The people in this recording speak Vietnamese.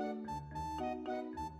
Música